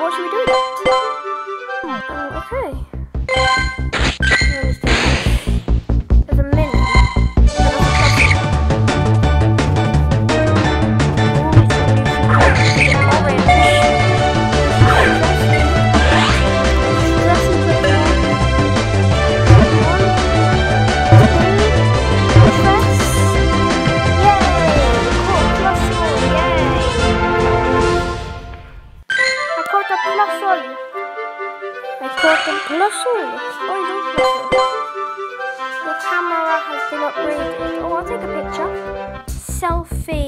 What should we do? Oh, okay. I caught a Plusle. I caught a Plusle. Oh, no Plusle. Your camera has been upgraded. Oh, I'll take a picture. Selfie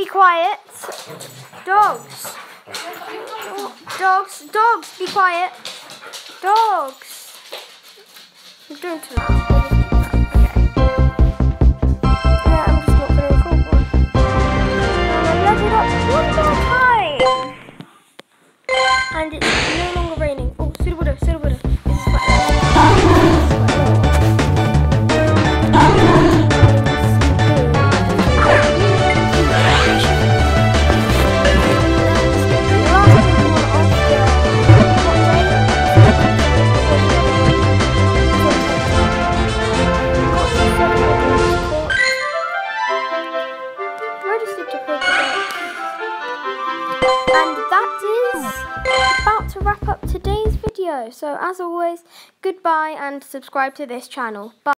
be quiet. Dogs. Dogs, dogs, be quiet. Dogs. You're doing too. And that is about to wrap up today's video. So as always, goodbye and subscribe to this channel. Bye.